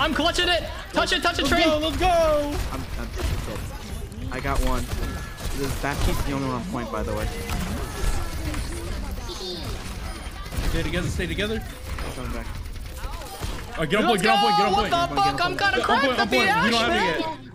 I'm clutching it. Touch it, touch it, Let's train. go, let's go. I'm, I'm. I got one. This Baptiste's the only one on point, by the way. Stay together, stay together. Coming back. All right, get on point, get on point, get on point. What the fuck? I'm gonna beat Ashe, don't have it man. yet.